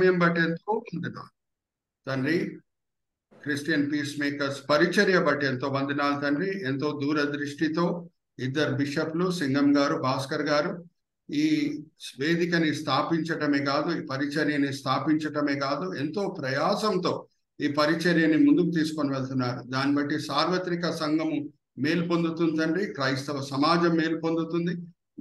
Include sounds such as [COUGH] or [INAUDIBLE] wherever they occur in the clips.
సమయం బట్టి ఎంతో వందనాలు. తండ్రి క్రిస్టియన్ పీస్ మేకర్స్ పరిచర్య బట్టి ఎంతో వందనాలు తండ్రి. ఎంతో దూరదృష్టితో ఇద్దరు బిషప్లు సింగం గారు భాస్కర్ గారు ఈ వేదికని స్థాపించటమే కాదు ఈ పరిచర్యని స్థాపించటమే కాదు ఎంతో ప్రయాసంతో ఈ పరిచర్యని ముందుకు తీసుకొని వెళ్తున్నారు. దాన్ని బట్టి సార్వత్రిక సంఘము మేలు పొందుతుంది తండ్రి క్రైస్తవ సమాజం మేలు పొందుతుంది.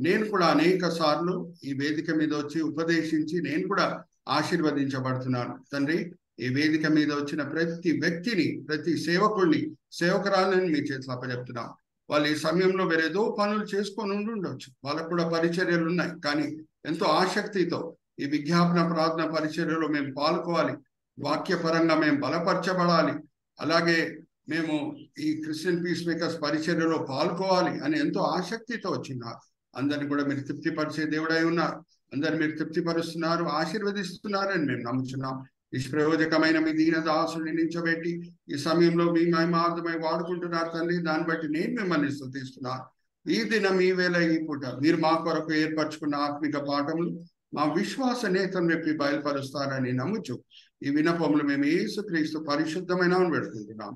నేను కూడా అనేక సార్లు ఈ వేదిక మీద వచ్చి ఉపదేశించి నేను కూడా ఆశీర్వదించబడుతున్నాను. తండ్రి ఈ వేదిక మీద వచ్చిన ప్రతి వ్యక్తిని ప్రతి సేవకుడిని సేవకురాలని మీ చేతులు అప్పచెప్తున్నాం. వాళ్ళు ఈ సమయంలో వేరేదో పనులు చేసుకొని ఉండి ఉండొచ్చు. వాళ్ళకు కూడా పరిచర్యలు ఉన్నాయి. కానీ ఎంతో ఆసక్తితో ఈ విజ్ఞాపన ప్రార్థన పరిచర్యలో మేము పాల్గొవాలి. వాక్యపరంగా మేము బలపరచబడాలి. అలాగే మేము ఈ క్రిస్టియన్ పీస్ మేకర్స్ పరిచర్యలో పాల్గొవాలి అని ఎంతో ఆసక్తితో వచ్చినారు అందరిని కూడా మీరు తృప్తిపరిచే దేవుడై ఉన్నారు. అందరు మీరు తృప్తిపరుస్తున్నారు ఆశీర్వదిస్తున్నారని మేము నమ్ముతున్నాం నిష్ప్రయోజకమైన మీ దీన దాసుని నించబెట్టి ఈ సమయంలో మీ మహిమార్థమై వాడుకుంటున్నారు తండ్రి. దాన్ని బట్టి నేను మిమ్మల్ని స్థుతిస్తున్నాను. ఈ దినం ఈ వేళ ఈ పూట మీరు మా కొరకు ఏర్పరచుకున్న ఆత్మిక పాఠములు మా విశ్వాస నేతను చెప్పి బయలుపరుస్తారని నమ్ముచు ఈ వినపములు మేము ఏసుక్రీస్తు పరిశుద్ధమైన పెడుకుంటున్నాం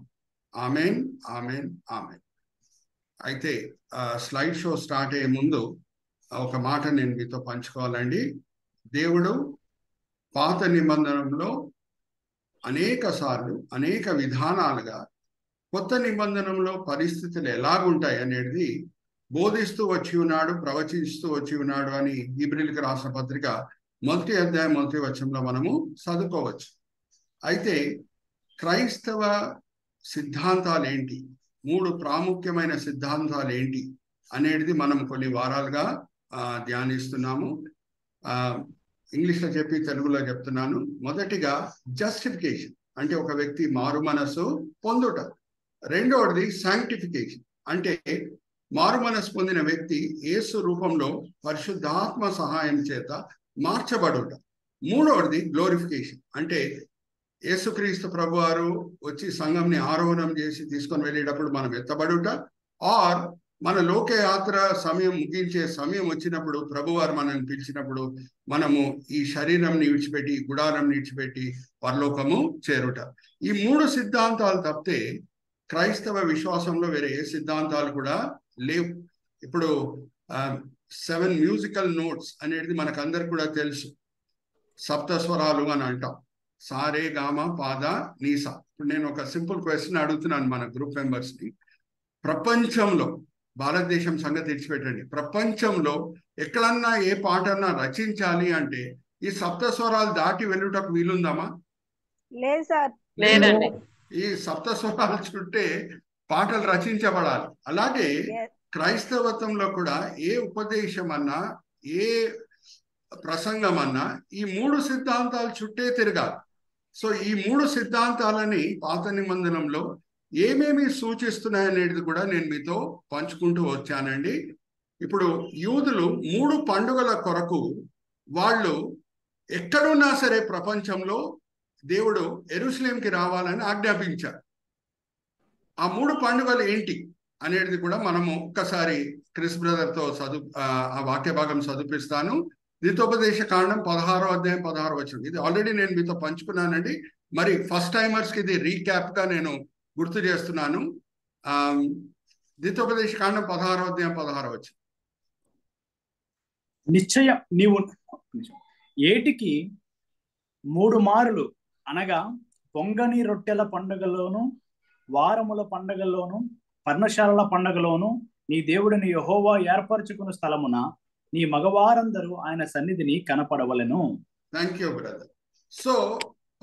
ఆమెన్ ఆమెన్ ఆమెన్. అయితే స్లైడ్ షో స్టార్ట్ అయ్యే ముందు ఒక మాట నేను మీతో పంచుకోవాలండి. దేవుడు పాత నిబంధనలో అనేక సార్లు అనేక విధానాలుగా కొత్త నిబంధనలో పరిస్థితులు ఎలాగుంటాయి అనేది బోధిస్తూ వచ్చి ఉన్నాడు ప్రవచిస్తూ వచ్చి ఉన్నాడు అని ఈబ్రిల్కి రాసిన పత్రిక మొదటి అధ్యాయం మొదటి వచ్చంలో మనము చదువుకోవచ్చు. అయితే క్రైస్తవ సిద్ధాంతాలు ఏంటి? మూడు ప్రాముఖ్యమైన సిద్ధాంతాలు ఏంటి? అనేది మనం కొన్ని వారాలుగా ధ్యానిస్తున్నాము. ఇంగ్లీష్లో చెప్పి తెలుగులో చెప్తున్నాను. మొదటిగా జస్టిఫికేషన్ అంటే ఒక వ్యక్తి మారు మనసు పొందుట. రెండవది సైంటిఫికేషన్ అంటే మారు మనసు పొందిన వ్యక్తి యేసు రూపంలో పరిశుద్ధాత్మ సహాయం చేత మార్చబడుట. మూడవది గ్లోరిఫికేషన్ అంటే యేసుక్రీస్తు ప్రభు వారు వచ్చి సంఘంని ఆరోహణం చేసి తీసుకొని వెళ్ళేటప్పుడు మనం ఎత్తబడుట. ఆర్ మన లోకయాత్ర సమయం ముగించే సమయం వచ్చినప్పుడు ప్రభువారు మనల్ని పిలిచినప్పుడు మనము ఈ శరీరంని విడిచిపెట్టి గుడారం విడిచిపెట్టి పరలోకము చేరుట. ఈ మూడు సిద్ధాంతాలు తప్పితే క్రైస్తవ విశ్వాసంలో వేరే ఏ సిద్ధాంతాలు కూడా లేవు. ఇప్పుడు సెవెన్ మ్యూజికల్ నోట్స్ అనేది మనకందరికి కూడా తెలుసు. సప్తస్వరాలు అని అంటాం. సారే గామ పాద నీసా. ఇప్పుడు నేను ఒక సింపుల్ క్వశ్చన్ అడుగుతున్నాను మన గ్రూప్ మెంబర్స్ని. ప్రపంచంలో భారతదేశం సంగతి తెచ్చిపెట్టండి ప్రపంచంలో ఎక్కడన్నా ఏ పాటన్నా రచించాలి అంటే ఈ సప్త స్వరాలు దాటి వెళ్ళుటకు వీలుందామా లేదు సార్. లేదండి. ఈ సప్త స్వరాలు చుట్టే పాటలు రచించబడాలి. అలాగే క్రైస్తవత్వంలో కూడా ఏ ఉపదేశం అన్నా ఏ ప్రసంగం అన్నా ఈ మూడు సిద్ధాంతాలు చుట్టే తిరగాలి. సో ఈ మూడు సిద్ధాంతాలని పాత నిబంధనంలో ఏమేమి సూచిస్తున్నాయనేది కూడా నేను మీతో పంచుకుంటూ వచ్చానండి. ఇప్పుడు యూదులు మూడు పండుగల కొరకు వాళ్ళు ఎక్కడున్నా సరే ప్రపంచంలో దేవుడు ఎరుసలేంకి రావాలని ఆజ్ఞాపించారు. ఆ మూడు పండుగలు ఏంటి అనేది కూడా మనము ఒక్కసారి క్రిస్ బ్రదర్తో చదువు ఆ వాక్య భాగం చదివిస్తాను నితోపదేశ కాండం పదహారో అధ్యాయం పదహారు వచ్చింది ఇది ఆల్రెడీ నేను మీతో పంచుకున్నానండి. మరి ఫస్ట్ టైమర్స్కి ఇది రీక్యాప్గా నేను గుర్తు చేస్తున్నాను. ఆ ద్వితోపదేశ కాండం పదహారో అధ్యాయం పదహారు వచ్చి నిశ్చయం నీవు ఏటికి మూడు మారులు అనగా పొంగని రొట్టెల పండుగలోను వారముల పండుగలోను పర్ణశాలల పండుగలోను నీ దేవుడిని యహోవా ఏర్పరచుకున్న స్థలమున నీ మగవారందరూ ఆయన సన్నిధిని కనపడవలను. థ్యాంక్ యూ బ్రదర్ సో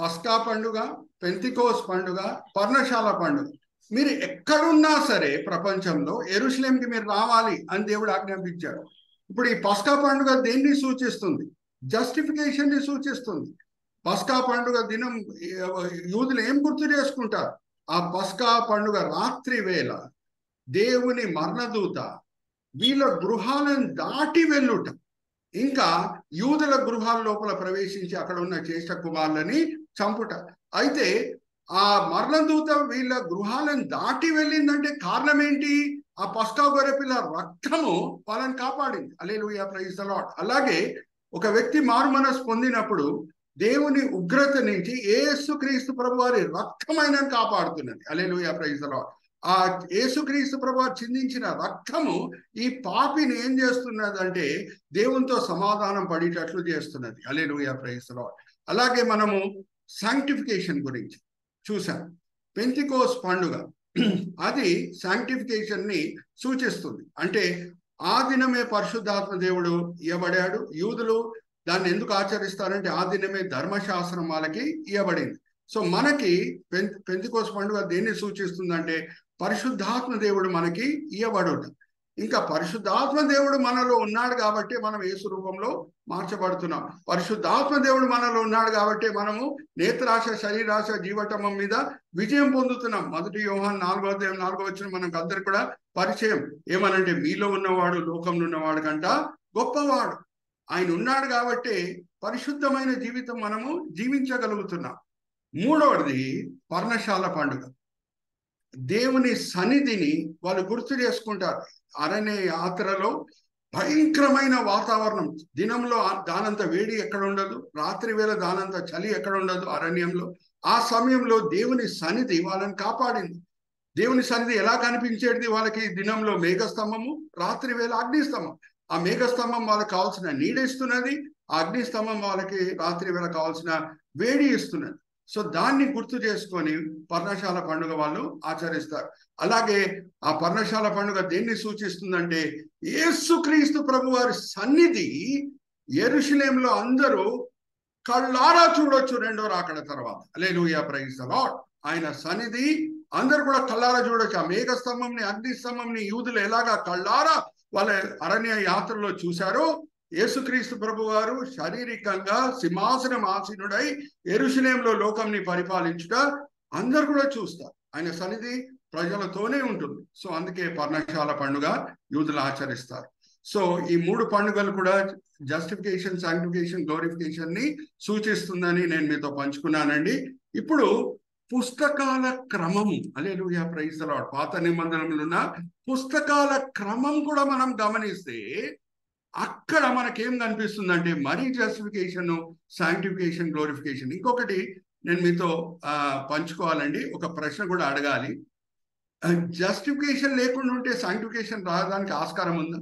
పస్కా పండుగ పెంతికోస్ పండుగ పర్ణశాల పండుగ. మీరు ఎక్కడున్నా సరే ప్రపంచంలో ఎరుసలేంకి మీరు రావాలి అని దేవుడు ఆజ్ఞాపించాడు. ఇప్పుడు ఈ పస్కా పండుగ దేన్ని సూచిస్తుంది? జస్టిఫికేషన్ని సూచిస్తుంది. పస్కా పండుగ దినం యూదులు ఏం గుర్తు చేసుకుంటారు? ఆ పస్కా పండుగ రాత్రి వేళ దేవుని మరణదూత వీళ్ళ గృహాలను దాటి వెళ్ళుట. ఇంకా యూదుల గృహాల లోపల ప్రవేశించి అక్కడ ఉన్న జ్యేష్ఠ కుమారులని చంపుట. అయితే ఆ మరణదూత వీళ్ళ గృహాలను దాటి వెళ్ళిందంటే కారణం ఏంటి ఆ పస్కా గొర్రెపిల్ల రక్తము వాళ్ళని కాపాడింది. అలే ప్రైజ్ లాడ్ అలాగే ఒక వ్యక్తి మారు మనసు పొందినప్పుడు దేవుని ఉగ్రత నుంచి ఏసుక్రీస్తు ప్రభు వారి రక్తమైన కాపాడుతున్నది. అలెలుయ ప్రైజలో ఆ యేసుక్రీస్తు ప్రభు చిందించిన రక్తము ఈ పాపిని ఏం చేస్తున్నది అంటే దేవునితో సమాధానం పడేటట్లు చేస్తున్నది. అలెలుయ ప్రైజలో అలాగే మనము శాంక్టిఫికేషన్ గురించి చూసాం పెంతికోస్ పండుగ అది శాంక్టిఫికేషన్ని సూచిస్తుంది. అంటే ఆ దినమే పరిశుద్ధాత్మ దేవుడు ఇవ్వబడాడు. యూదులు దాన్ని ఎందుకు ఆచరిస్తారంటే ఆ దినమే ధర్మశాస్త్రం వాళ్ళకి ఇవ్వబడింది. సో మనకి పెంత్ పెంతికోస్ పండుగ దేన్ని సూచిస్తుందంటే పరిశుద్ధాత్మ దేవుడు మనకి ఇవ్వబడుట. ఇంకా పరిశుద్ధాత్మ దేవుడు మనలో ఉన్నాడు కాబట్టి మనం యేసు రూపంలో మార్చబడుతున్నాం. పరిశుద్ధాత్మ దేవుడు మనలో ఉన్నాడు కాబట్టి మనము నేత్రాశ శరీరాశ జీవటమం మీద విజయం పొందుతున్నాం. మొదటి యోహాన్ నాలుగో అధ్యాయం నాలుగో వచ్చిన మనకు అందరు కూడా పరిచయం. ఏమనంటే మీలో ఉన్నవాడు లోకంలో ఉన్నవాడు కంట గొప్పవాడు. ఆయన ఉన్నాడు కాబట్టి పరిశుద్ధమైన జీవితం మనము జీవించగలుగుతున్నాం. మూడవది పర్ణశాల పండుగ. దేవుని సన్నిధిని వాళ్ళు గుర్తు చేసుకుంటారు. అరణ్య యాత్రలో భయంకరమైన వాతావరణం. దినంలో దానంత వేడి ఎక్కడ ఉండదు రాత్రి వేళ దానంత చలి ఎక్కడ ఉండదు అరణ్యంలో. ఆ సమయంలో దేవుని సన్నిధి వాళ్ళని కాపాడింది. దేవుని సన్నిధి ఎలా కనిపించేది వాళ్ళకి దినంలో మేఘస్తంభము రాత్రి వేళ అగ్నిస్తంభం. ఆ మేఘస్తంభం వాళ్ళకి కావాల్సిన నీడిస్తున్నది. ఆ అగ్నిస్తంభం వాళ్ళకి రాత్రి వేళ కావాల్సిన వేడి ఇస్తున్నది. సో దాన్ని గుర్తు చేసుకొని పర్ణశాల పండుగ వాళ్ళు ఆచరిస్తారు. అలాగే ఆ పర్ణశాల పండుగ దేన్ని సూచిస్తుందంటే యేసుక్రీస్తు ప్రభు వారి సన్నిధి ఎరుషులేంలో అందరూ కళ్ళారా చూడొచ్చు రెండో రాకడ తర్వాత. అలేలుయా ప్రైజ్ లాడ్ ఆయన సన్నిధి అందరు కూడా కళ్ళారా చూడొచ్చు. ఆ మేఘ స్థభంని అగ్ని స్తంభంని యూదులు ఎలాగా కళ్ళారా వాళ్ళ అరణ్య యాత్రలో చూశారో యేసుక్రీస్తు ప్రభు వారు శారీరకంగా సింహాసనం ఆసీనుడై ఎరుషులేంలో లోకంని పరిపాలించుట అందరు కూడా చూస్తారు. ఆయన సన్నిధి ప్రజలతోనే ఉంటుంది. సో అందుకే పర్ణశాల పండుగ యూదులు ఆచరిస్తారు. సో ఈ మూడు పండుగలు కూడా జస్టిఫికేషన్ సాంటిఫికేషన్ గ్లోరిఫికేషన్ని సూచిస్తుందని నేను మీతో పంచుకున్నానండి. ఇప్పుడు పుస్తకాల క్రమము అలే లూయా ప్రైజ్ పాత నిబంధనలు ఉన్న పుస్తకాల క్రమం కూడా మనం గమనిస్తే అక్కడ మనకేం కనిపిస్తుందంటే మరీ జస్టిఫికేషన్ సాంక్టిఫికేషన్ గ్లోరిఫికేషన్ ఇంకొకటి నేను మీతో పంచుకోవాలండి. ఒక ప్రశ్న కూడా అడగాలి. జస్టిఫికేషన్ లేకుండా ఉంటే సాంక్టిఫికేషన్ రావడానికి ఆస్కారం ఉందా?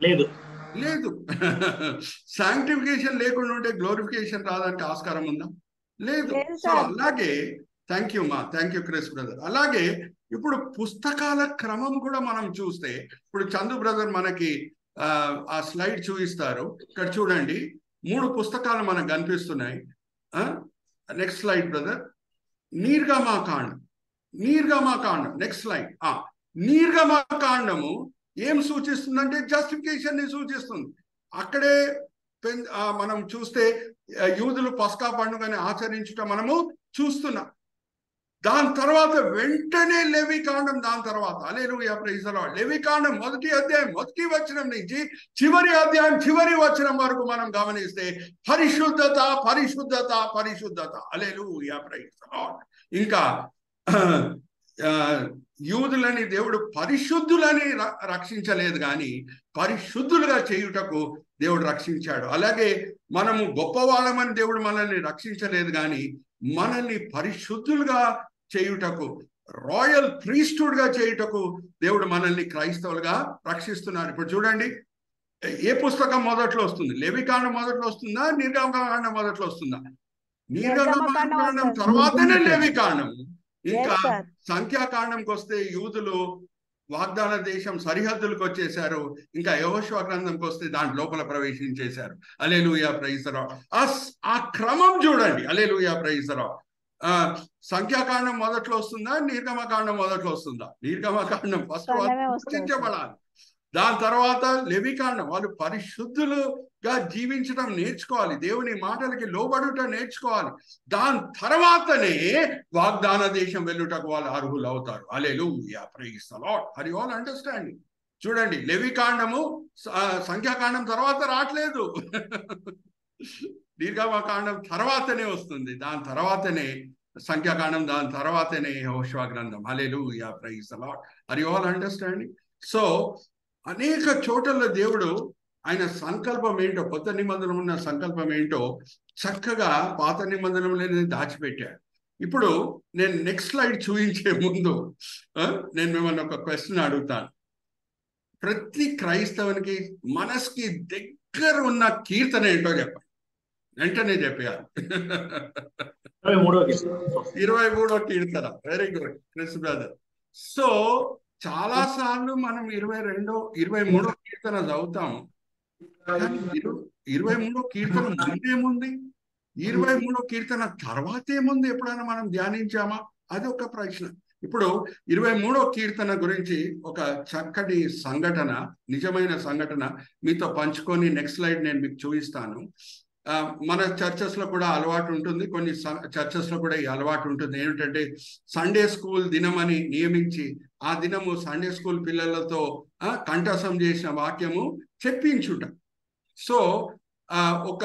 లేదు. లేదు. [LAUGHS] సాంక్టిఫికేషన్ లేకుండా ఉంటే గ్లోరిఫికేషన్ రావడానికి ఆస్కారం ఉందా? లేదు. సో అలాగే థ్యాంక్ యూ మా. థ్యాంక్ యూ క్రిస్ బ్రదర్ అలాగే ఇప్పుడు పుస్తకాల క్రమం కూడా మనం చూస్తే ఇప్పుడు చందు బ్రదర్ మనకి ఆ స్లైడ్ చూపిస్తారు. ఇక్కడ చూడండి. మూడు పుస్తకాలు మనకు కనిపిస్తున్నాయి. నెక్స్ట్ స్లైడ్ బ్రదర్ నీర్గమా కాండం నీర్గమా కాండం నెక్స్ట్ స్లైడ్ నీర్గమా కాండము ఏం సూచిస్తుందంటే జస్టిఫికేషన్ని సూచిస్తుంది. అక్కడే మనం చూస్తే యూదులు పస్కా పండుగని ఆచరించుట మనము చూస్తున్నాం. దాని తర్వాత వెంటనే లెవి కాండం దాని తర్వాత. అలేరు లెవి కాండం మొదటి అధ్యాయం మొదటి వచనం నుంచి చివరి అధ్యాయం చివరి వచనం వరకు మనం గమనిస్తే పరిశుద్ధత పరిశుద్ధత పరిశుద్ధత. అలేలు ఇంకా యూదులని దేవుడు పరిశుద్ధులని రక్షించలేదు కానీ పరిశుద్ధులుగా చేయుటకు దేవుడు రక్షించాడు. అలాగే మనము గొప్పవాళ్ళమని దేవుడు మనల్ని రక్షించలేదు కానీ మనల్ని పరిశుద్ధులుగా చేయుటకు రాయల్ ప్రీస్టుడ్గా చేయుటకు దేవుడు మనల్ని క్రైస్తవులుగా రక్షిస్తున్నారు ఇప్పుడు చూడండి ఏ పుస్తకం మొదట్లో వస్తుంది? లేవికాండం మొదట్లో వస్తుందా? నిర్గమకాండం మొదట్లో వస్తుందా? నిర్గమకాండం తర్వాతనే లేవికాండం. ఇంకా సంఖ్యాకాండంకి వస్తే యూదులు వాగ్దాన దేశం సరిహద్దులకు వచ్చేసారు ఇంకా యహోశ్వ గ్రంథంకి వస్తే దాని లోపల ప్రవేశించేశారు. అలే లూయా ప్రైసరావు ఆ క్రమం చూడండి. అలే లూయా ప్రైసరావు ఆ సంఖ్యాకాండం మొదట్లో వస్తుందా? నిర్గమకాండం మొదట్లో వస్తుందా? నిర్గమకాండం ఫస్ట్ రక్షించబడాలి దాని తర్వాత లెవికాండం వాళ్ళు పరిశుద్ధులుగా జీవించడం నేర్చుకోవాలి. దేవుని మాటలకి లోబడుట నేర్చుకోవాలి. దాని తర్వాతనే వాగ్దాన దేశం వెళ్ళుటకు వాళ్ళు అర్హులు అవుతారు అలెలు హరి ఆల్ అండర్స్టాండింగ్ చూడండి లెవికాండము సంఖ్యాకాండం తర్వాత రావట్లేదు. దీర్ఘవకాండం తర్వాతనే వస్తుంది. దాని తర్వాతనే సంఖ్యాకాండం దాని తర్వాతనే హోష్వా గ్రంథం. Alleluia praise a lot are you all understanding so అనేక చోట్ల దేవుడు ఆయన సంకల్పం ఏంటో కొత్త నిబంధనలు ఉన్న సంకల్పం ఏంటో చక్కగా పాత నిబంధనలు దాచిపెట్టాడు. ఇప్పుడు నేను నెక్స్ట్ స్లైడ్ చూపించే ముందు నేను మిమ్మల్ని ఒక క్వశ్చన్ అడుగుతాను. ప్రతి క్రైస్తవునికి మనసుకి దగ్గర ఉన్న కీర్తన ఏంటో చెప్పండి. వెంటనే చెప్పారు ఇరవై మూడో కీర్తన very good Chris brother so చాలా సార్లు మనం ఇరవై రెండో ఇరవై మూడో కీర్తన చదువుతాం. కానీ ఇరు- ఇరవై మూడో కీర్తన ముందేముంది ఇరవై మూడో కీర్తన తర్వాత ఏముంది? ఎప్పుడైనా మనం ధ్యానించామా? అది ఒక ప్రశ్న. ఇప్పుడు ఇరవై మూడో కీర్తన గురించి ఒక చక్కటి సంఘటన నిజమైన సంఘటన మీతో పంచుకొని నెక్స్ట్ స్లైడ్ నేను మీకు చూపిస్తాను. మన చర్చెస్లో కూడా అలవాటు ఉంటుంది. కొన్ని చర్చెస్లో కూడా ఈ అలవాటు ఉంటుంది. ఏమిటంటే సండే స్కూల్ దినం అని నియమించి ఆ దినము సండే స్కూల్ పిల్లలతో కంఠసం చేసిన వాక్యము చెప్పించుట. సో ఒక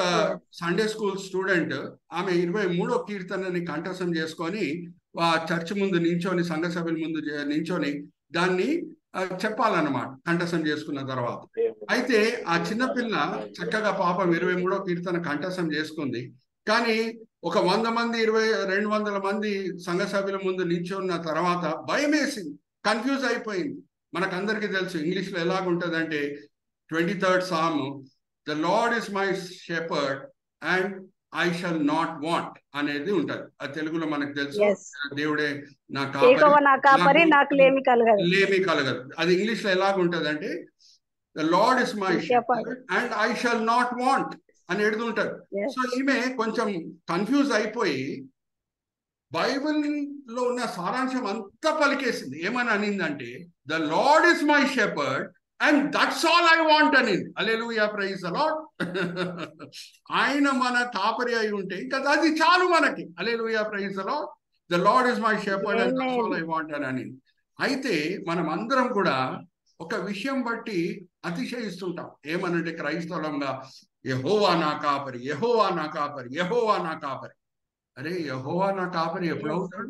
సండే స్కూల్ స్టూడెంట్ ఆమె ఇరవై మూడో కీర్తనని కంఠసం చేసుకొని ఆ చర్చ్ ముందు నించొని సంఘ సభ్యుల ముందు చే- నించొని దాన్ని చెప్పాలన్నమాట కంఠసం చేసుకున్న తర్వాత. అయితే ఆ చిన్నపిల్ల చక్కగా పాపం ఇరవై మూడో కీర్తన కంఠసం చేసుకుంది. కానీ ఒక వంద మంది ఇరవై రెండు వందల మంది సంఘ సభ్యుల ముందు నిల్చున్న తర్వాత భయం వేసింది కన్ఫ్యూజ్ అయిపోయింది. మనకందరికీ తెలుసు ఇంగ్లీష్లో ఎలాగుంటదంటే twenty third psalm the Lord is my shepherd and I shall not want అనేది ఉంటది. అది తెలుగులో మనకు తెలుసు. దేవుడే నా కాపరి లేమి కలగదు. లేమి కలగదు. అది ఇంగ్లీష్లో ఎలాగుంటదంటే the Lord is my. And I shall not want అని ఎడుతుంటారు. సో ఈమె కొంచెం కన్ఫ్యూజ్ అయిపోయి బైబిల్లో ఉన్న సారాంశం అంతా పలికేసింది. ఏమని అనిందంటే the Lord is my shepherd and that's all I want అనింది అలెలుయా ప్రైజ్ లార్డ్ ఆయన మన కాపరి అయి ఉంటే ఇంకా అది చాలు మనకి. Alleluia praise Lord the Lord is my shepherd and that's all I want అని అయితే మనం అందరం కూడా ఒక విషయం బట్టి అతిశయిస్తుంటాం. ఏమనంటే క్రైస్తవంగా యహోవా నా కాపరి యహోవా నా కాపరి యహోవా నా కాపరి. అరే యహోవా నా కాపరి ఎప్పుడు అవుతాడు.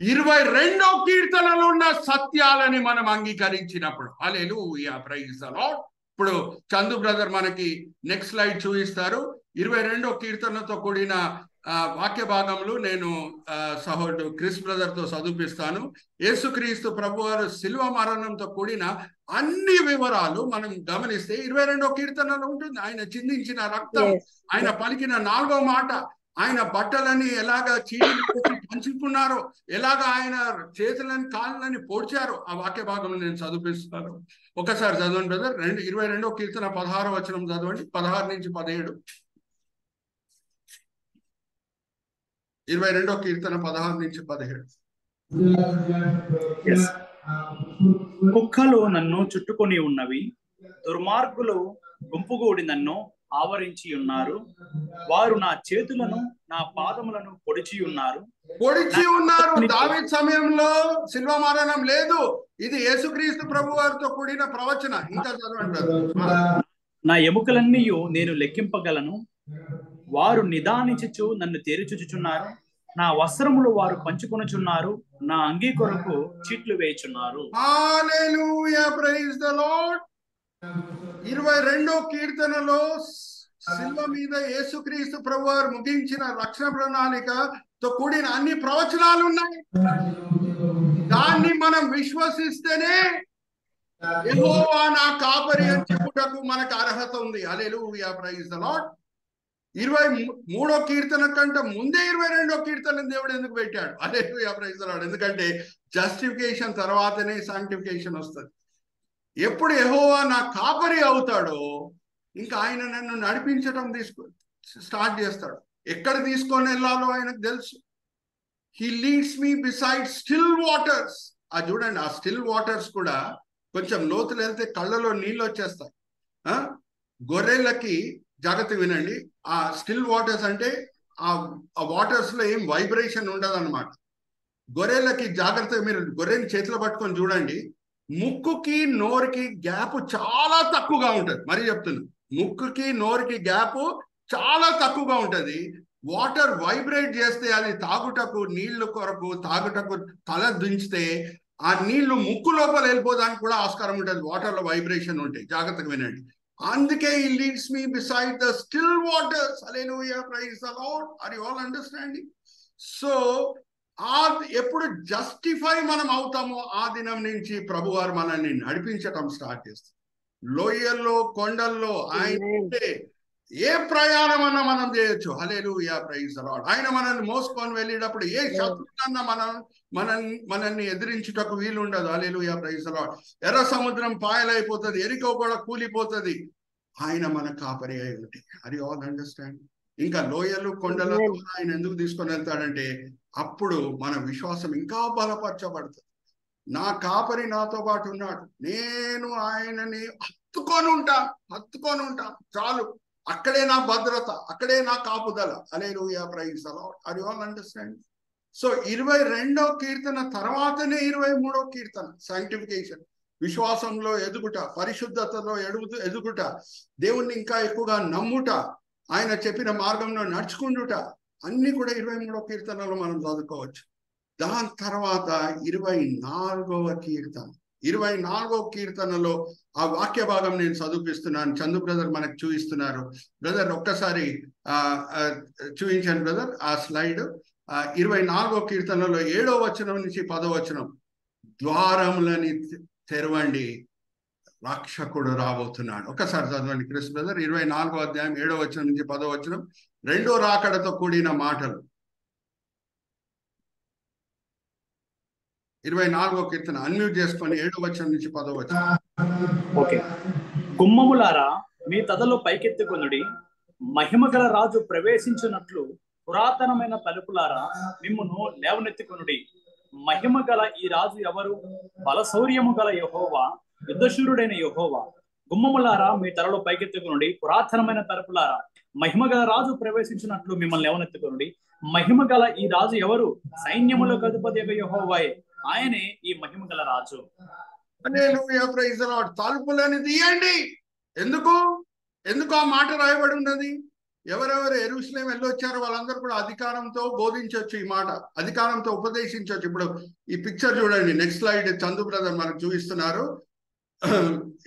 ఇరవై రెండో కీర్తనలో ఉన్న సత్యాలని మనం అంగీకరించినప్పుడు. అలెలు ఇప్పుడు చందు బ్రదర్ మనకి నెక్స్ట్ స్లైడ్ చూపిస్తారు. ఇరవై రెండో కీర్తనతో కూడిన వాక్య భాగములు నేను ఆ, సహోదరుడు క్రిస్ బ్రదర్తో చదివిపిస్తాను. యేసుక్రీస్తు ప్రభు వారు శిల్వ మరణంతో కూడిన అన్ని వివరాలు మనం గమనిస్తే ఇరవై రెండో కీర్తనలో ఉంటుంది. ఆయన చిందించిన రక్తం. ఆయన పలికిన నాలుగో మాట ఆయన బట్టలని ఎలాగ చీటి పంచుకున్నారో ఎలాగ ఆయన చేతులని కాళ్ళని పొడిచారో ఆ వాక్య భాగం నేను చదివిస్తున్నాను ఒకసారి చదవండి బ్రదర్. రెండు ఇరవై రెండో కీర్తన పదహారో వచనం చదవండి. పదహారు నుంచి పదిహేడు. ఇరవై రెండో కీర్తన పదహారు నుంచి పదిహేడు. కుక్కలు నన్ను చుట్టుకొని ఉన్నవి దుర్మార్గులు గుంపుగూడి నన్ను ఆవరించి ఉన్నారు. వారు నా చేతులను నా పాదములను పొడిచి ఉన్నారు. పొడిచి ఉన్నారు. దావి సమయంలో శిల్వ మరణం లేదు. ఇది యేసుక్రీస్తు ప్రభు వారితో కూడిన ప్రవచన. బ్రదర్ నా ఎముకలన్నీ నేను లెక్కింపగలను. వారు నిదానించుచు నన్ను తేరిచుచుచున్నారు. నా వస్త్రములు వారు పంచుకొనుచున్నారు. నా అంగీ కొరకు చీట్లు వేయుచున్నారు. ఇరవై రెండో కీర్తనలో శిల్వ మీద యేసుక్రీస్తు ప్రభు వారు ముగించిన రక్షణ ప్రణాళికతో కూడిన అన్ని ప్రవచనాలు ఉన్నాయి. దాన్ని మనం విశ్వసిస్తేనే యెహోవా నా కాపరి అని చెప్పుటకు మనకు అర్హత ఉంది. హల్లెలూయా ప్రైజ్ ద ఇరవై మూడో కీర్తన కంటే ముందే ఇరవై రెండో కీర్తన దేవుడు ఎందుకు పెట్టాడు? Hallelujah praise the Lord. ఎందుకంటే జస్టిఫికేషన్ తర్వాతనే సాంటిఫికేషన్ వస్తుంది. ఎప్పుడు ఎహోవా నా కాపరి అవుతాడో ఇంకా ఆయన నన్ను నడిపించడం తీసుకు స్టార్ట్ చేస్తాడు. ఎక్కడ తీసుకొని వెళ్ళాలో ఆయనకు తెలుసు. He leads me beside still waters ఆ చూడండి ఆ స్టిల్ వాటర్స్ కూడా కొంచెం లోతులు వెళ్తే కళ్ళలో నీళ్ళు వచ్చేస్తాయి. గొర్రెలకి జాగ్రత్త వినండి. ఆ స్టిల్ వాటర్స్ అంటే ఆ ఆ వాటర్స్లో ఏం వైబ్రేషన్ ఉండదు అనమాట గొర్రెలకి జాగ్రత్తగా మీరు గొర్రెని చేతిలో పట్టుకొని చూడండి. ముక్కుకి నోరుకి గ్యాప్ చాలా తక్కువగా ఉంటుంది. మరి చెప్తున్నా. ముక్కుకి నోరుకి గ్యాప్ చాలా తక్కువగా ఉంటుంది. వాటర్ వైబ్రేట్ చేస్తే అది తాగుటకు నీళ్ళు కొరకు తాగుటకు తల దించితే ఆ నీళ్ళు ముక్కు లోపల వెళ్ళిపోదానికి కూడా ఆస్కారం ఉంటుంది. వాటర్లో వైబ్రేషన్ ఉంటాయి జాగ్రత్తగా వినండి. అందుకే ఈ leads me beside the still water hallelujah praise the are you all understanding so ఆ ఎప్పుడు జస్టిఫై మనం అవుతామో ఆ దినం నుంచి ప్రభువారు మనల్ని నడిపించటం స్టార్ట్ చేస్తారు. లోయల్లో కొండల్లో ఆయన ఏ ప్రయాణం అన్నా మనం చేయొచ్చు. హలేలు యా ప్రైజ్ ఆయన మనల్ని మోసుకొని వెళ్ళేటప్పుడు ఏ శత్రువులన్నా మనం మనం మనల్ని ఎదిరించుటకు వీలు ఉండదు హలేలు యా ప్రైజ్ ఎర్ర సముద్రం పాయలైపోతుంది ఎరికో కూడా కూలిపోతుంది. ఆయన మన కాపరి అయి ఉంటే. అది ఆల్ అండర్స్టాండ్ ఇంకా లోయలు కొండల ఆయన ఎందుకు తీసుకొని వెళ్తాడంటే అప్పుడు మన విశ్వాసం ఇంకా బలపరచబడుతుంది. నా కాపరి నాతో పాటు ఉన్నాడు. నేను ఆయనని హత్తుకొని ఉంటాను హత్తుకొని ఉంటాను చాలు. అక్కడే నా భద్రత అక్కడే నా కాపుదల. అలే లూయా ప్రైజ్ అది ఆల్ అండర్స్టాండ్ సో ఇరవై రెండో కీర్తన తర్వాతనే ఇరవై మూడో కీర్తన సైంటిఫికేషన్ విశ్వాసంలో ఎదుగుట పరిశుద్ధతలో ఎడుగుతూ ఎదుగుట దేవుణ్ణి ఇంకా ఎక్కువగా నమ్ముట ఆయన చెప్పిన మార్గంలో నడుచుకుంటుట అన్ని కూడా ఇరవై మూడో కీర్తనలు మనం చదువుకోవచ్చు. దాని తర్వాత ఇరవై నాలుగవ కీర్తన. ఇరవై నాలుగవ కీర్తనలో ఆ వాక్య భాగం నేను చదివిస్తున్నాను చందు బ్రదర్ మనకు చూపిస్తున్నారు. బ్రదర్ ఒక్కసారి ఆ చూపించాను బ్రదర్ ఆ స్లైడ్. ఇరవై నాలుగో కీర్తనలో ఏడో వచనం నుంచి పదో వచనం. ద్వారములని తెరవండి. రక్షకుడు రాబోతున్నాడు. ఒకసారి చదవండి క్రిస్ బ్రదర్. ఇరవై నాలుగో అధ్యాయం ఏడో వచనం నుంచి పదో వచనం. రెండో రాకడతో కూడిన మాటలు. ఇరవై నాలుగో కీర్తన. అన్మ్యూట్ చేసుకొని ఏడో వచనం నుంచి పదో వచనం. ఓకే. గుమ్మములారా మీ తదలు పైకెత్తుకొనుడి. మహిమ గల రాజు ప్రవేశించినట్లు పురాతనమైన తలుపులారా మిమ్మును లేవనెత్తుకొనుడి. మహిమ గల ఈ రాజు ఎవరు? బలశౌర్యము గల యహోవా. యుద్ధశూరుడైన యహోవా గుమ్మములారా మీ తలలో పైకెత్తుకునుండి పురాతనమైన తరపులారా. మహిమ గల రాజు ప్రవేశించినట్లు మిమ్మల్ని లేవనెత్తుకొనుడి మహిమ గల ఈ రాజు ఎవరు? సైన్యములకు అధిపతి యహోవాయే. ఆయనే ఈ మహిమ గల రాజు. ప్రైజ్ తలుపులని తీయండి. ఎందుకు? ఎందుకు ఆ మాట రాయబడి ఉన్నది? ఎవరెవరు ఎరుసలేం వెళ్ళొచ్చారో వాళ్ళందరూ కూడా అధికారంతో బోధించవచ్చు ఈ మాట. అధికారంతో ఉపదేశించవచ్చు ఇప్పుడు ఈ పిక్చర్ చూడండి. నెక్స్ట్ స్లైడ్ చందు బ్రదర్ మనకు చూపిస్తున్నారు.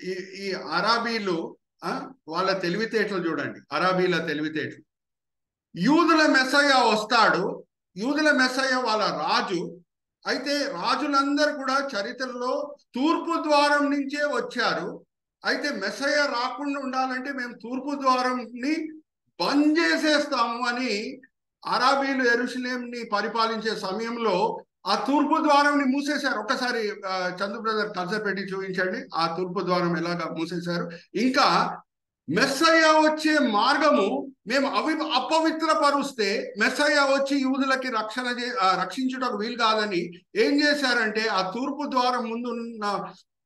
ఈ ఈ అరాబీలు వాళ్ళ తెలివితేటలు చూడండి. అరాబీల తెలివితేటలు. యూదుల మెసయ వస్తాడు. యూదుల మెసయ వాళ్ళ రాజు. అయితే రాజులందరూ కూడా చరిత్రలో తూర్పు ద్వారం నుంచే వచ్చారు. అయితే మెసయ రాకుండా ఉండాలంటే మేము తూర్పు ద్వారంని బంద్ చేసేస్తాము అని అరాబీలు ఎరుసలేంని పరిపాలించే సమయంలో ఆ తూర్పు ద్వారంని మూసేశారు. ఒక్కసారి చంద్ర బ్రదర్ కల్సర్ పెట్టి చూపించండి. ఆ తూర్పు ద్వారం ఎలాగా మూసేశారు? ఇంకా మెస్సయ్య వచ్చే మార్గము మేము అవి అపవిత్రపరుస్తే మెస్సయ్య వచ్చి యూదులకి రక్షణ రక్షించుటకు వీలు కాదని ఏం చేశారంటే ఆ తూర్పు ద్వారం ముందున్న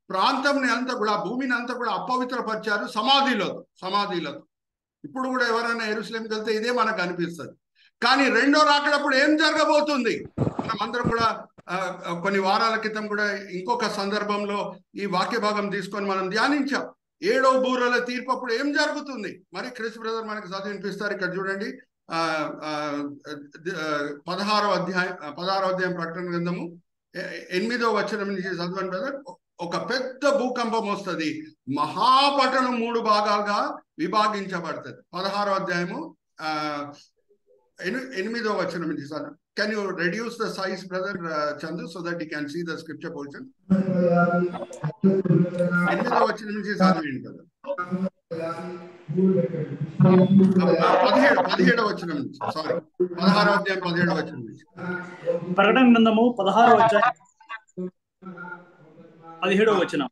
ప్రాంతంని అంతా కూడా భూమిని అంతా కూడా అపవిత్రపరిచారు సమాధిలతో సమాధిలతో ఇప్పుడు కూడా ఎవరైనా ఎరుసలేంకి వెళ్తే ఇదే మనకు అనిపిస్తుంది. కానీ రెండో రాకడప్పుడు ఏం జరగబోతుంది? మనమందరం కూడా కొన్ని వారాల క్రితం కూడా ఇంకొక సందర్భంలో ఈ వాక్య భాగం తీసుకొని మనం ధ్యానించాం. ఏడో బూరల తీర్పు అప్పుడు ఏం జరుగుతుంది? మరి క్రిస్ బ్రదర్ మనకి చదివినిపిస్తారు ఇక్కడ చూడండి. ఆ పదహారో అధ్యాయం పదహారో అధ్యాయం ప్రకటన గ్రంథము. ఎనిమిదో వచనం నుంచి చదవండి బ్రదర్. ఒక పెద్ద భూకంపం వస్తుంది. మహాపట్టణం మూడు భాగాలుగా విభాగించబడుతుంది. పదహారో అధ్యాయము ఆ Uh, ఎనిమిదో వచనం నుంచి చదవండి can you reduce the size brother Chandu so that you can see the scripture portion ఎనిమిదో వచనం నుంచి చదివింది కదా పదిహేడు పదిహేడో వచనం నుంచి సారీ పదహారో అధ్యాయం పదిహేడో వచనం నుంచి. ప్రకటన గ్రంథము పదహారో అధ్యాయం పదిహేడో వచనం.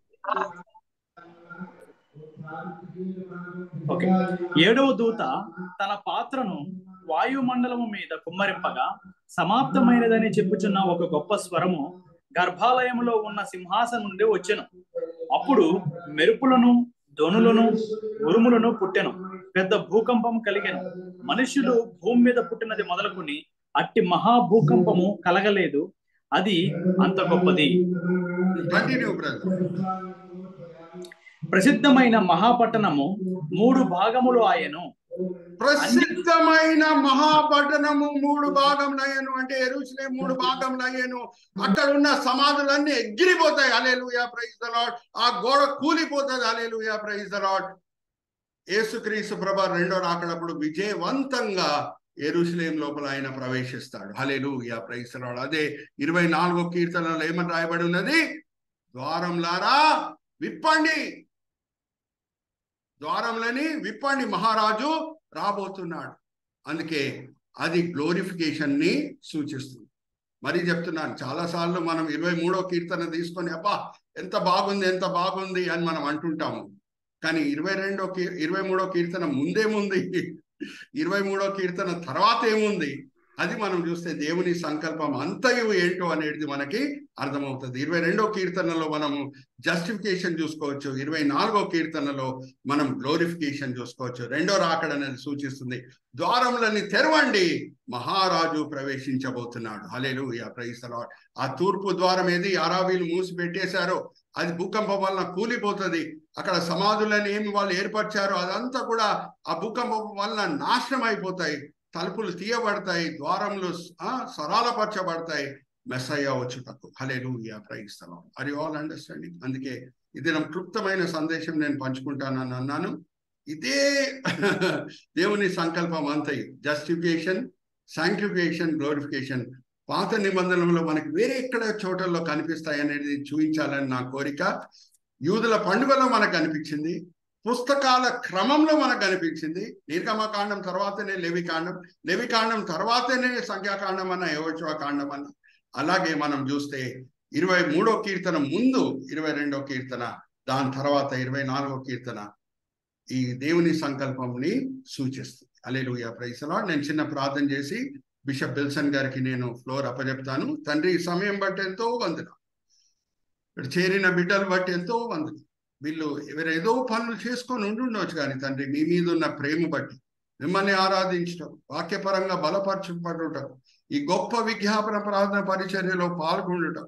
ఓకే ఏడవ దూత తన పాత్రను వాయుమండలము మీద కుమ్మరింపగా సమాప్తమైనదని చెప్పుచున్న ఒక గొప్ప స్వరము గర్భాలయములో ఉన్న సింహాసనం నుండి వచ్చెను. అప్పుడు మెరుపులను ధ్వనులను ఉరుములను పుట్టెను. పెద్ద భూకంపం కలిగెను. మనుషులు భూమి మీద పుట్టినది మొదలుకొని అట్టి మహాభూకంపము కలగలేదు. అది అంత గొప్పది. ప్రసిద్ధమైన మహాపట్టణము మూడు భాగములు ఆయను. ప్రసిద్ధమైన మహాపట్టణము మూడు భాగంలయ్యను అంటే ఎరుసలే మూడు భాగంలయ్యను అక్కడ ఉన్న సమాధులన్నీ ఎగిరిపోతాయి. అలేలుయా ప్రైజ్ ద లాడ్ ఆ గోడ కూలిపోతుంది. అలేలుయా ప్రైజ్ ద లాడ్ యేసుక్రీస్తు ప్రభ రెండో రాకడప్పుడు విజయవంతంగా ఎరుసలేం లోపల ఆయన ప్రవేశిస్తాడు. హలేలు యా ప్రైజ్ ప్రైసరాడు అదే ఇరవై నాలుగో కీర్తనలో ఏమని రాయబడి ఉన్నది? ద్వారంలారా విప్పండి. ద్వారంలని విప్పండి మహారాజు రాబోతున్నాడు. అందుకే అది గ్లోరిఫికేషన్ని సూచిస్తుంది. మరి చెప్తున్నాను చాలాసార్లు మనం ఇరవై మూడో కీర్తన తీసుకొని అబ్బా ఎంత బాగుంది ఎంత బాగుంది అని మనం అంటుంటాము. కానీ ఇరవై రెండో కీ ఇరవై మూడో కీర్తన ముందేముంది ఇరవై మూడో కీర్తన తర్వాత ఏముంది? అది మనం చూస్తే దేవుని సంకల్పం అంతయు ఏంటో అనేది మనకి అర్థమవుతుంది. ఇరవై రెండో కీర్తనలో మనము జస్టిఫికేషన్ చూసుకోవచ్చు. ఇరవై నాలుగో కీర్తనలో మనం గ్లోరిఫికేషన్ చూసుకోవచ్చు. రెండో రాకడ అనేది సూచిస్తుంది. ద్వారములని తెరవండి మహారాజు ప్రవేశించబోతున్నాడు. హలేలు ప్రైస్తలాడ్ ఆ తూర్పు ద్వారం ఏది? అరాబీలు మూసి పెట్టేశారో అది భూకంపం వలన కూలిపోతుంది. అక్కడ సమాధులని ఏమి వాళ్ళు ఏర్పరిచారో? అదంతా కూడా ఆ భూకంపం వలన నాశనం అయిపోతాయి తలుపులు తీయబడతాయి ద్వారములు సరాలపరచబడతాయి. మెస్సయ్య వచ్చుటకు హలేలు ఆర్ అది ఆల్ అండర్స్టాండింగ్ అందుకే ఇది నా క్లుప్తమైన సందేశం నేను పంచుకుంటానని అన్నాను. ఇదే [LAUGHS] దేవుని సంకల్పం అంతయు జస్టిఫికేషన్ సాంక్టిఫికేషన్ గ్లోరిఫికేషన్ పాత నిబంధనలో మనకి వేరే ఎక్కడ చోటల్లో కనిపిస్తాయి అనేది చూపించాలని నా కోరిక. యూదుల పండుగలో మనకు అనిపించింది. పుస్తకాల క్రమంలో మనకు కనిపించింది. నిర్గమకాండం తర్వాతనే లెవికాండం. లెవికాండం తర్వాతనే సంఖ్యాకాండం అన్న యోచవ కాండం అన్న. అలాగే మనం చూస్తే ఇరవై మూడో కీర్తన ముందు ఇరవై రెండో కీర్తన దాని తర్వాత ఇరవై నాలుగో కీర్తన ఈ దేవుని సంకల్పంని సూచిస్తుంది. అలేలు ప్రైసలా నేను చిన్న ప్రార్థన చేసి బిషప్ బిల్సన్ గారికి నేను ఫ్లోర్ అప్పచెప్తాను తండ్రి సమయం బట్టి ఎంతో వందన ఇక్కడ చేరిన బిడ్డలు బట్టి ఎంతో వందన వీళ్ళు ఏదో పనులు చేసుకొని ఉండుండవచ్చు కానీ తండ్రి మీ మీద ఉన్న ప్రేమ బట్టి మిమ్మల్ని ఆరాధించడం వాక్యపరంగా బలపరచబడటం ఈ గొప్ప విజ్ఞాపన ప్రార్థన పరిచర్యలో పాల్గొనడం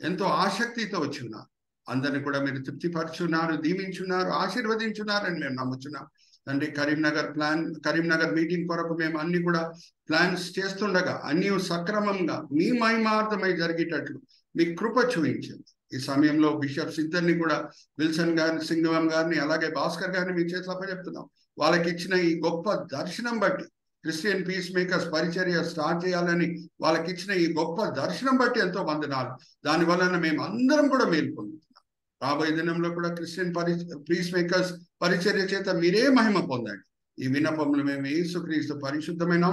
ఎంతో ఆసక్తితో వచ్చిన్నారు అందరిని కూడా మీరు తృప్తిపరుచున్నారు దీవించున్నారు ఆశీర్వదించున్నారని మేము నమ్ముచున్నాం. తండ్రి కరీంనగర్ ప్లాన్ కరీంనగర్ మీటింగ్ కొరకు మేము అన్ని కూడా ప్లాన్స్ చేస్తుండగా అన్ని సక్రమంగా మీ మహిమార్థమై జరిగేటట్లు మీ కృప చూపించింది. ఈ సమయంలో బిషప్స్ ఇద్దరిని కూడా విల్సన్ గారిని సింగవం గారిని అలాగే భాస్కర్ గారిని మీ చేతులపై చెప్తున్నాం వాళ్ళకి ఇచ్చిన ఈ గొప్ప దర్శనం బట్టి క్రిస్టియన్ పీస్ మేకర్స్ పరిచర్య స్టార్ట్ చేయాలని వాళ్ళకి ఇచ్చిన ఈ గొప్ప దర్శనం బట్టి ఎంతో వందనాలు దాని వలన మేము అందరం కూడా మేలు పొందుతున్నాం. రాబోయే దినంలో కూడా క్రిస్టియన్ పరి పీస్ మేకర్స్ పరిచర్య చేత మీరే మహిమ పొందండి. ఈ విన్నపములు మేము యేసుక్రీస్తు పరిశుద్ధమైన